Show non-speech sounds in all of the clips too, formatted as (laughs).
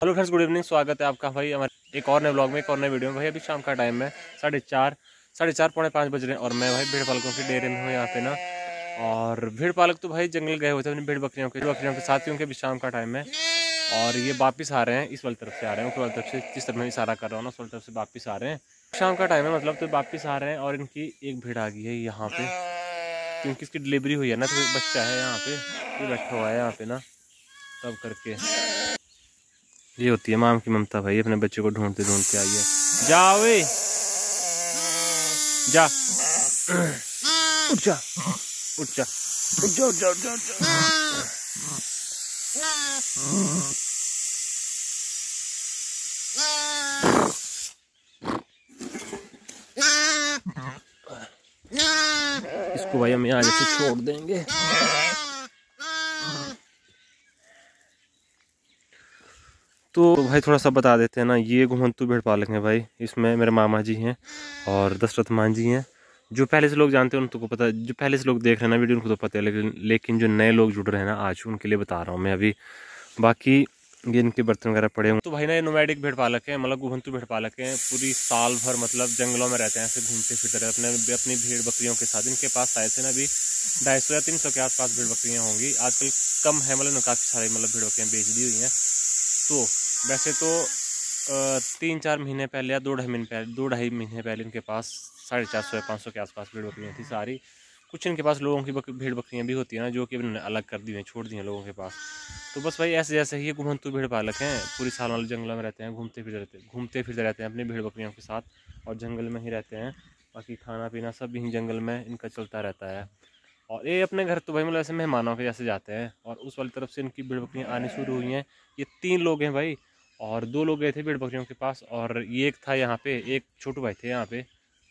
Hello friends, good evening. स्वागत है आपका भाई हमारे एक और नए ब्लॉग में, एक और नए वीडियो में। भाई, अभी शाम का टाइम है, साढ़े चार साढ़े चार, पौने पाँच बज रहे हैं और मैं भाई भीड़ पालकों के डेरे में हूँ यहाँ पे ना। और भीड़ पालक तो भाई जंगल गए हुए थे अपनी भीड़ बकरियों के बकरियों के साथ ही उनके भी शाम का टाइम है। और ये वापस आ रहे हैं, इस वाली तरफ़ से आ रहे हैं उस वाली तरफ़ से जिस तरफ़ मैं इशारा कर रहा हूँ ना, उस वाली तरफ़ से वापस आ रहे हैं। शाम का टाइम है मतलब तो वापस आ रहे हैं और इनकी एक भीड़ आ गई है यहाँ पे। क्योंकि इसकी डिलीवरी हुई है ना तो बच्चा है यहाँ पे बैठा हुआ है यहाँ पे ना, तब करके। ये होती है माम की ममता भाई अपने बच्चे को ढूंढते ढूंढते आई है। जा वे। जा। उठ जा। उठ जा। उठ जा उठ जा उठ जा। इसको भाई हम यहाँ से छोड़ देंगे। तो भाई थोड़ा सा बता देते हैं ना, ये घुमंतु भेड़ पालक हैं भाई। इसमें मेरे मामा जी हैं और दशरथ मान जी हैं, जो पहले से लोग जानते हैं, उनको पता, जो पहले से लोग देख रहे हैं ना वीडियो, उनको तो पता है, लेकिन लेकिन जो नए लोग जुड़ रहे हैं ना आज, उनके लिए बता रहा हूँ मैं अभी। बाकी ये इनके बर्तन वगैरह पड़े हुए तो भाई ना, ये नोमैडिक भेड़ पालक है मतलब घुमंतु भेड़ पालक है, पूरी साल भर मतलब जंगलों में रहते हैं ऐसे घूमते फिरते रहते अपने, अपनी भीड़ बकरियों के साथ। इनके पास आए थे ना अभी ढाई सौ या तीन सौ के आसपास भेड़ बकरियाँ होंगी। आजकल कम है मतलब काफ़ी सारी मतलब भेड़ बकरियाँ बेच दी हुई हैं। तो वैसे तो तीन चार महीने पहले या दो ढाई महीने पहले, दो ढाई महीने पहले इनके पास साढ़े चार सौ या पाँच सौ के आसपास भीड़ बकरियाँ थी सारी। कुछ इनके पास लोगों की भेड़ बकरियाँ भी होती हैं ना, जो कि इन्होंने अलग कर दी हैं, छोड़ दी हैं लोगों के पास। तो बस भाई ऐसे जैसे ही घुमंतु भीड़ पालक हैं, पूरी साल वाले जंगलों में रहते हैं, घूमते फिरते रहते हैं घूमते फिरते रहते हैं अपनी भीड़ बकरियों के साथ और जंगल में ही रहते हैं। बाकी खाना पीना सब यहीं जंगल में इनका चलता रहता है। और ये अपने घर तो भाई मतलब ऐसे मेहमानों के जैसे जाते हैं और उस वाली तरफ़ से इनकी भेड़ बकरियाँ आनी शुरू हुई हैं। ये तीन लोग हैं भाई और दो लोग गए थे भेड़ बकरियों के पास और ये एक था यहाँ पे, एक छोटू भाई थे यहाँ पे।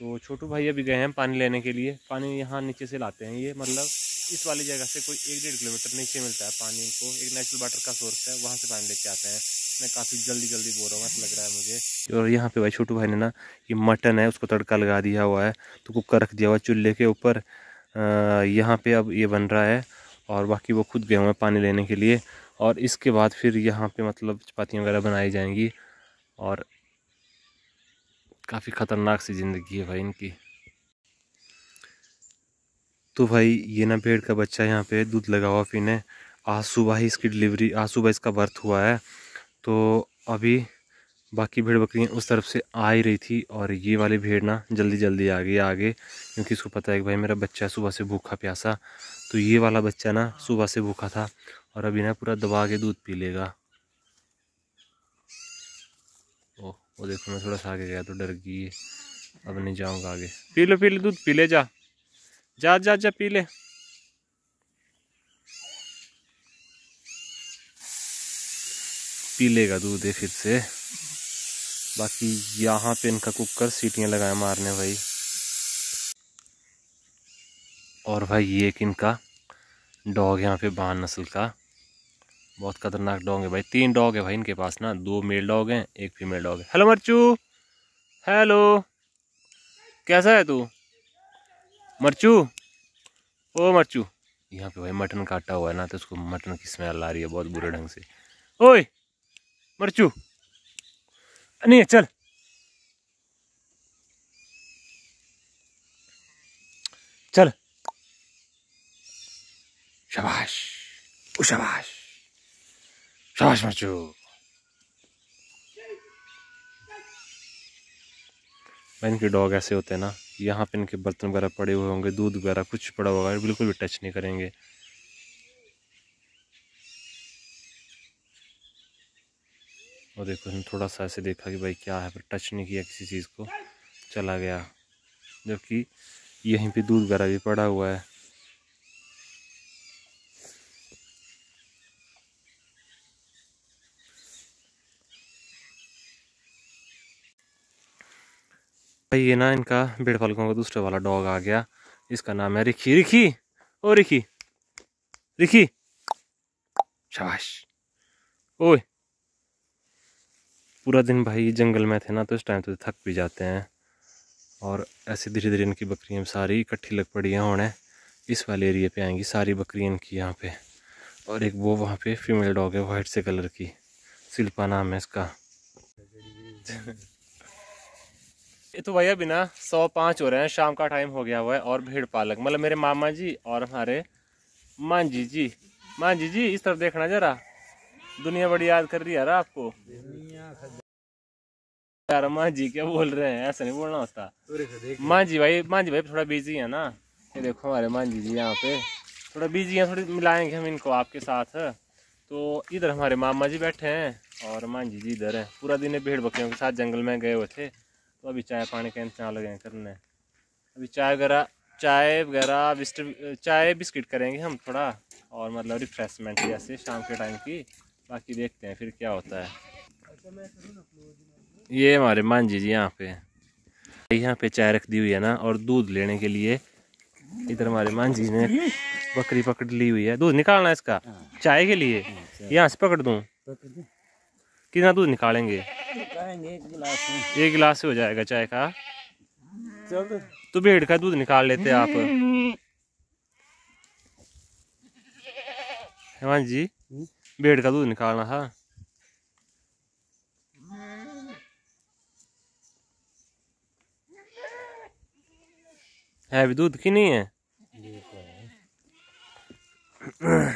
तो छोटू भाई अभी गए हैं पानी लेने के लिए। पानी यहाँ नीचे से लाते हैं ये मतलब इस वाली जगह से कोई एक डेढ़ किलोमीटर नीचे मिलता है पानी इनको। एक नेचुरल वाटर का सोर्स है, वहाँ से पानी लेके आते हैं। मैं काफ़ी जल्दी जल्दी बोल रहा हूँ, ऐसा लग रहा है मुझे। और यहाँ पे भाई छोटू भाई ने ना ये मटन है, उसको तड़का लगा दिया हुआ है तो कुकर रख दिया हुआ चूल्हे के ऊपर। यहाँ पे अब ये बन रहा है और बाकी वो खुद गए हुए हैं पानी लेने के लिए और इसके बाद फिर यहाँ पे मतलब चपातियाँ वगैरह बनाई जाएँगी और काफ़ी ख़तरनाक सी ज़िंदगी है भाई इनकी। तो भाई ये ना पेड़ का बच्चा यहाँ पे दूध लगा हुआ पीने। आज सुबह ही इसकी डिलीवरी, आज सुबह इसका बर्थ हुआ है। तो अभी बाकी भेड़ बकरियाँ उस तरफ़ से आ ही रही थी और ये वाली भेड़ ना जल्दी जल्दी आ गई आगे, क्योंकि इसको पता है कि भाई मेरा बच्चा सुबह से भूखा प्यासा। तो ये वाला बच्चा ना सुबह से भूखा था और अभी ना पूरा दबा के दूध पी लेगा। ओ वो देखो मैं थोड़ा सा आगे गया तो डर गई अब नहीं जाऊँगा आगे। पी लो पी लो दूध, पी ले जा। जा जा जा, पी ले। पी लेगा दूध फिर से। बाकी यहाँ पे इनका कुकर सीटियाँ लगाए मारने भाई। और भाई ये एक इनका डॉग यहाँ पे बान नस्ल का। बहुत खतरनाक डॉग है भाई। तीन डॉग है भाई इनके पास ना। दो मेल डॉग हैं, एक फीमेल डॉग है। हेलो मरचू। हेलो। कैसा है तू? मरचू। ओ मरचू। यहाँ पे भाई मटन काटा हुआ है ना तो उसको मटन की स्मेल आ रही है बहुत बुरे ढंग से। ओए, मर्चू। नहीं, चल। चल। शाबाश। शाबाश। शाबाश, मर्चू। इनके डॉग ऐसे होते हैं ना, यहाँ पे इनके बर्तन वगैरह पड़े हुए होंगे, दूध वगैरह कुछ पड़ा हुआ है बिल्कुल भी टच नहीं करेंगे। और देखो इसने थोड़ा सा ऐसे देखा कि भाई क्या है, पर टच नहीं किया किसी चीज़ को। चला गया। जबकि यहीं पे दूध वगैरह भी पड़ा हुआ है। ये ना इनका भेड़ पालकों का दूसरा वाला डॉग आ गया। इसका नाम है रिखी। रिखी! ओ रिखी! रिखी! शाबाश! ओए! पूरा दिन भाई जंगल में थे ना तो इस टाइम तो थक भी जाते हैं। और ऐसे धीरे धीरे इनकी बकरियाँ सारी इकट्ठी लग पड़ी हैं होने इस वाले एरिए पे आएँगी, सारी बकरियाँ इनकी यहाँ पे। और एक वो वहाँ पे फीमेल डॉग है वाइट से कलर की। शिल्पा नाम है इसका। ये तो भैया बिना सौ पाँच हो रहे हैं, शाम का टाइम हो गया हुआ है, और भीड़ पालक। मतलब मेरे मामा जी और हमारे मांझी जी। मांझी जी, इस तरफ़ देखना जरा। दुनिया बड़ी याद कर रही है यार आपको? यार माँ जी क्या बोल रहे हैं? ऐसा नहीं बोलना होता। मांझी भाई मांझी भाई थोड़ा बिज़ी है ना? ये देखो हमारे मांझी जी जी यहाँ पे। थोड़ा बिज़ी हैं, थोड़ी मिलाएँगे हम इनको आपके साथ। तो इधर हमारे मामा जी बैठे हैं और मांझी जी जी इधर हैं। पूरा दिन भेड़ बकरियों के साथ जंगल में गए हुए थे। तो अभी चाय पानी का इंतज़ाम लगे हैं करने। अभी चाय वगैरह चाय वगैरह बिस्किट चाय बिस्किट करेंगे हम थोड़ा। और मतलब रिफ्रेशमेंट जैसे शाम के टाइम की। बाकी देखते हैं फिर क्या होता है। ये हमारे मांझी जी यहाँ पे। यहाँ पे चाय रख दी हुई है ना, और दूध लेने के लिए इधर हमारे मांझी ने बकरी पकड़ ली हुई है। दूध निकालना है इसका? चाय के लिए? यहाँ से पकड़ दूँ? कितना दूध निकालेंगे? एक गिलास हो जाएगा चाय का। तो भेड़ का दूध निकाल लेते आप। हेमान जी भेड़ का दूध निकालना था। है भी दूध की नहीं है। (clears throat) (clears throat)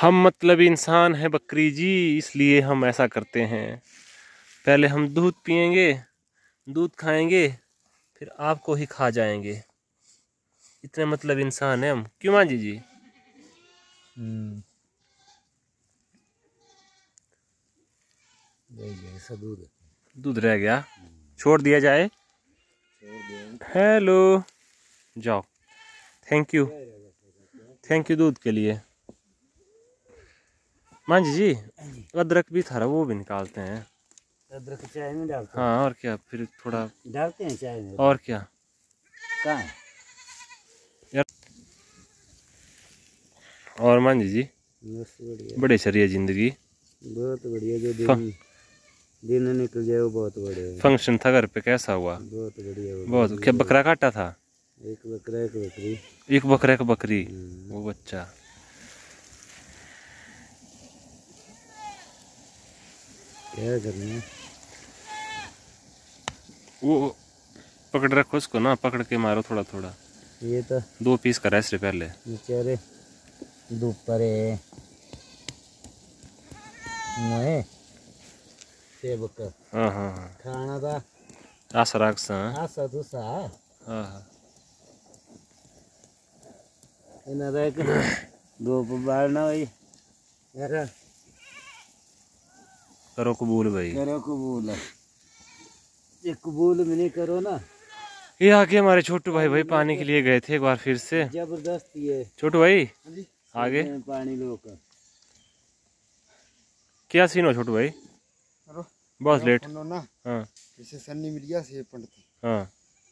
हम मतलब इंसान हैं बकरी जी इसलिए हम ऐसा करते हैं। पहले हम दूध पियेंगे दूध खाएँगे फिर आपको ही खा जाएँगे। इतने मतलब इंसान हैं हम। क्यों मान जी जी? हम्म। दूध दूध रह गया। छोड़ दिया जाए। हेलो जाओ। थैंक यू थैंक यू दूध के लिए। मांझी जी अदरक भी था वो भी निकालते हैं। अदरक चाय में डालते हैं। हाँ और क्या फिर थोड़ा डालते हैं चाय में। और क्या। कहाँ है? और मांझी जी बढ़िया। बड़े चरिए ज़िंदगी। बहुत बढ़िया जो हाँ। दिन दिन निकल जाए वो बहुत बढ़िया फ़ंक्शन था घर पे कैसा हुआ? बहुत बढ़िया बहुत क्या बकरा काटा था? एक बकरा एक बकरी। एक बकरा एक बकरी। हम्म। वो बच्चा। क्या करना वो पकड़ रखो उसको ना पकड़ के मारो थोड़ा थोड़ा ये तो दो पीस करा इससे पहले। बेचारे दोपहर मोए सेवक। हाँ हाँ हाँ। खाना था। आशा राख सा तू सा हाँ हाँ। (clears throat) करो कबूल भाई। करो कबूल। ये कबूल में नहीं करो ना। ये आगे हमारे छोटू भाई भाई पानी के लिए गए थे एक बार फिर से। ज़बरदस्ती है छोटू भाई आगे। पानी लोग क्या सीन हो छोटू भाई? बहुत लेट ना। हाँ। इसे सन्नी मिल गया से पंडित। हाँ।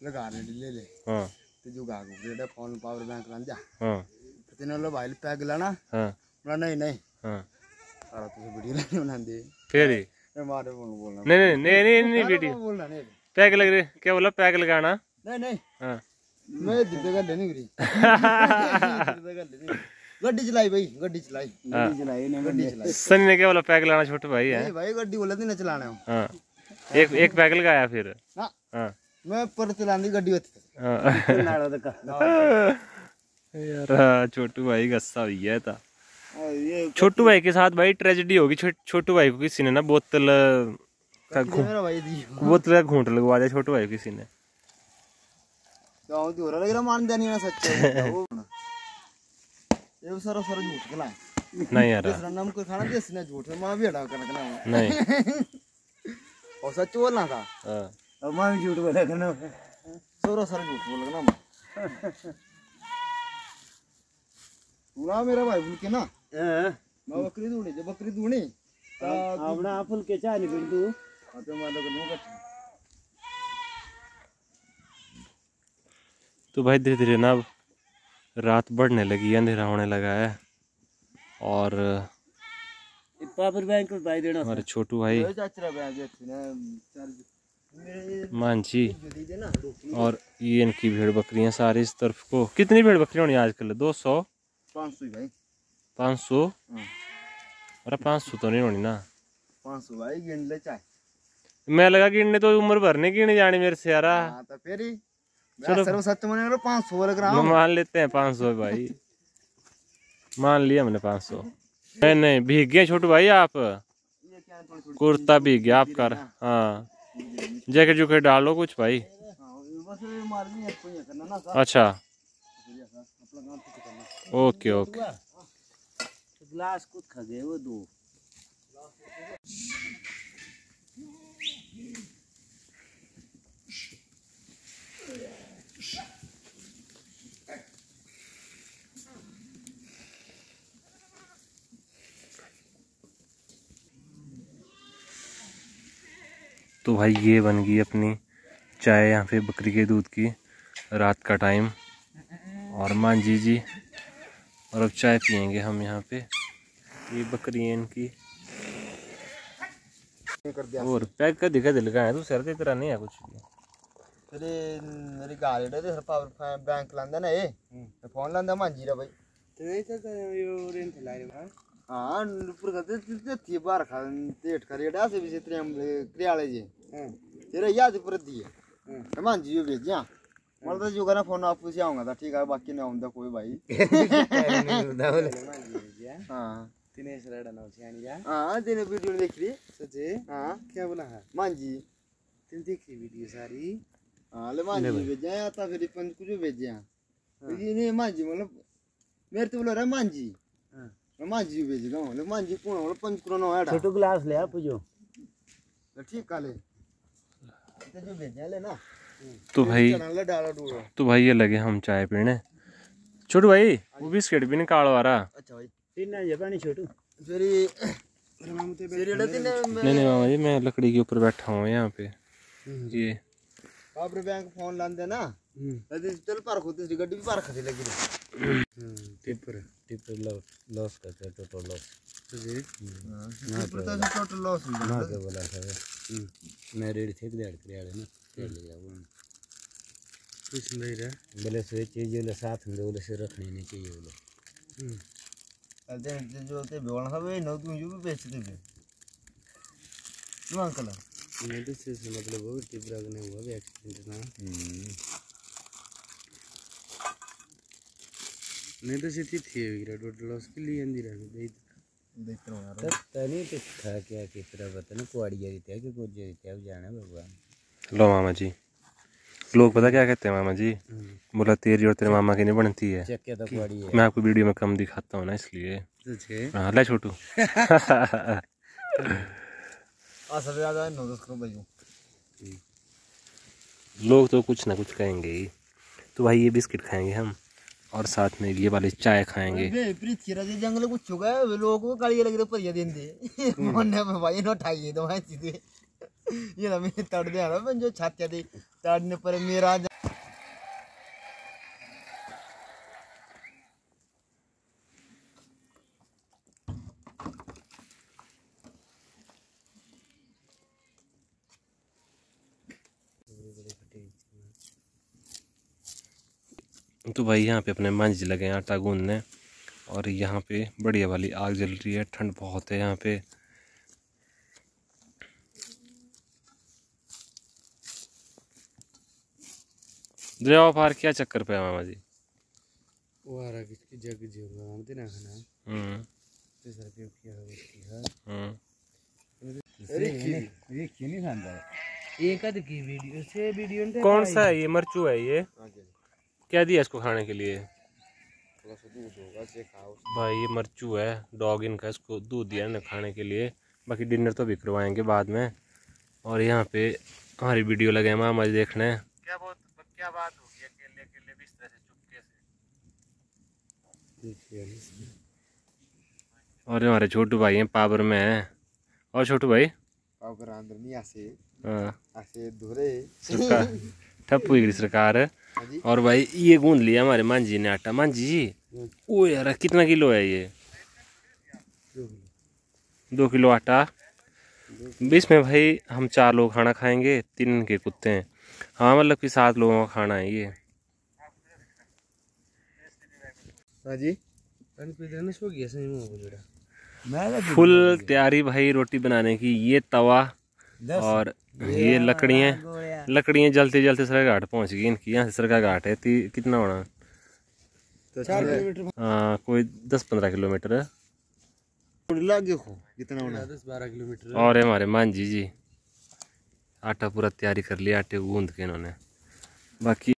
लगा रहे ले ले हाँ। ते जो गागो जेड़ा फ़ोन पावर बैंक लांजा हाँ। ते ने लो भाई पैग लाना। हाँ। बोला नहीं नहीं। हाँ। सारा तुझे वीडियो लाने बना दे। फिर ही। मैं मारे बोल बोलना। नहीं नहीं नहीं नहीं नहीं वीडियो बोलना नहीं। पैक लग रहे क्या बोला पैक लगाना? नहीं नहीं। हाँ। मैं (laughs) भाई हाँ। चलाई ने गड्डी चलाई। सनी ने क्या बोला पैक लगाना छोटू भाई है? नहीं भाई गड्डी बोला थी ना चलाने हो। हाँ। एक एक पैक लगाया फिर? हाँ। मैं पर चलानी गड्डी होती हाँ। नाड़ो तक (laughs) यार छोटू भाई के साथ भाई ट्रेजेडी होगी। छोटू भाई को किसी ने ना बोतल का बोतल का घूंट लगवा दिया छोटू भाई किसी ने। हो (laughs) नहीं यार। नहीं। (laughs) और सच बोलना था। मैं भी झूठ बोला करना। सोरा सारा झूठ बोल पूरा (laughs) मेरा भाई बोल के ना। बकरी दूनी जब बकरी दूनी अपना फुल के चाय नहीं पिंटू तो मैं लोग नो कर तो भाई धीरे धीरे ना अब रात बढ़ने लगी है अंधेरा होने लगा है। और पावर बैंक में भाई देना हमारे छोटू भाई है मांझी। और ये इनकी भेड़ बकरियाँ सारी इस तरफ़ को। कितनी भेड़ बकरियाँ होनी आजकल? दो सौ? पाँच सौ भाई। पाँच सौ। अरे पाँच सौ तो नहीं होनी ना पाँच सौ भाई गिन ले चाहे मैं लगा गिनने तो उम्र भर नहीं गिने जानी मेरे से यारा हाँ तो फिर चलो। सर्व सत्य मने करो पाँच सौ लग रहा मान लेते हैं पाँच सौ भाई मान लिया मैंने पाँच सौ नहीं नहीं भीग गए छोटू भाई आप कुर्ता भीग गया आपका हाँ जैकेट जूकेट डालो कुछ भाई अच्छा ओके ओके ग्लास कुछ खा गए वो दो। तो भाई ये बन गई अपनी चाय यहाँ पे बकरी के दूध की, रात का टाइम और मांझी जी, और अब चाय पियेंगे हम यहाँ पे। ये बकरी है इनकी। कर दिया। और पैक का दिखा दिल का है तू सर की तरह नहीं है कुछ भी। ये मेरी गाड़ी डे सर पावर बैंक लांदा ना ये। ये फ़ोन लांदा मांझी रा भाई। तो नहीं तो यो रेंट लाई रे हाँ ऊपर करते ते थी बार खा तेट करे डा से भी से त्रेम क्रियाले जी। हाँ तेरे याद पर दिए। तो मांझी यो भेजिया मतलब तो जो करना फ़ोन आप से आऊँगा था ठीक है बाकी नहीं आऊँगा कोई भाई। (laughs) हाँ। दिनेश रेडा नाव छानी जा हाँ तेने वीडियो देख रही सचे हाँ क्या बोला है? मांझी तुम देखी वीडियो सारी। हाँ ले मांझी भेजा है आता फिर पंच कुछ भेजे हैं। ये नहीं मांझी मतलब मेरे तो बोला रहा मांझी हाँ। मैं मांझी भेज रहा हूँ? ले मांझी कौन है? पंच करो ना छोटू ग्लास ले आप जो तो ठीक काले। तो जो भेजा ले ना। तो भाई तो भाई ये लगे हम चाय पीने। छोटू भाई वो बिस्किट भी निकालो आ रहा अच्छा भाई तीन ये पानी छोटू फिर ये फिर ये दिन नहीं नहीं मामा जी मैं लकड़ी के ऊपर बैठा हूँ यहाँ पे ये पावर बैंक फ़ोन लांदे ना चल पार होती गड्डी भी पार खती लगी टिपर टिपर लॉस का टोटल लॉस तो टोटल लॉस ना के बोला था मैं रेडी थे देड़ क्रियाड़े ना चल गया वो कुछ नहीं रहा बोले से चीज़ बोले साथ में बोले से रखनी नहीं चाहिए बोले जो ते नौ अंकल तो से मतलब वो का हुआ भी एक्सीडेंट ना। नहीं तो सीधी थी वीरा टोटल लॉस के लिए अंदर आ देखते रहो यार। तनी तो था क्या किस तरह पता नहीं कुआड़ी जरी थे कि कुछ जरी थे अब जाने भगवान। लो मामा जी। लोग पता क्या कहते हैं मामा जी? बोला तेरी और तेरे मामा की नहीं बनती है। मैं आपको वीडियो में कम दिखाता हूँ ना इसलिए। हाँ ले छोटू। (laughs) लोग तो कुछ ना कुछ कहेंगे ही। तो भाई ये बिस्किट खाएँगे हम और साथ में ये वाली चाय खाएँगे। जंगल को चुका है लोगों काली लग रही परिया दे (laughs) भाई नो तो भाई सीधे। ये ना मैं तड़ दे रहा तड़ने पर मेरा तो भाई यहाँ पे अपने मंज लगे हैं आटा गूंदने, और यहाँ पे बढ़िया वाली आग जल रही है, ठंड बहुत है यहाँ पे। दरिया पार? क्या चक्कर पे है मामा जी? वो आ रहा किसकी जग जी होगा हम ना खाना हम्म। तो सर पे किया है उसकी है। हम्म। देखिए नहीं खांदा एक आध की वीडियो से वीडियो ने कौन सा है ये? मरचू है ये? क्या दिया इसको खाने के लिए? भाई ये मरचू है डॉग इनका इसको दूध दिया ना खाने के लिए। बाकी डिनर तो भी करवाएँगे बाद में। और यहाँ पे हमारी वीडियो लगे मामा जी देखने। क्या बहुत क्या बात होगी अकेले अकेले बिस्तर से चुपके से? और हमारे छोटू भाई हैं पावर में हैं। और छोटू भाई? पावर अंदर नहीं आसे। हाँ। आसे धुरे। सरकार ठप्पू की सरकार। है हाँ और भाई ये गूंद लिया हमारे मांझी ने आटा। मांझी जी? ओ यार कितना किलो है ये? दो किलो। आटा। बीस में भाई हम चार लोग खाना खाएँगे तीन के कुत्ते हैं। हाँ मतलब कि सात लोगों का खाना है ये। हाँ जी। फुल तैयारी भाई रोटी बनाने की ये तवा और ये लकड़ियाँ। लकड़ियाँ जलते जलते सरका घाट पहुँच गई इनकी यहाँ से सरका घाट है ती, कितना होना? चार किलोमीटर। हाँ कोई दस पंद्रह किलोमीटर। है कितना होना? दस बारह किलोमीटर। और है हमारे जी जी। आटा पूरा तैयारी कर लिया आटे को गूंद के इन्होंने। बाकी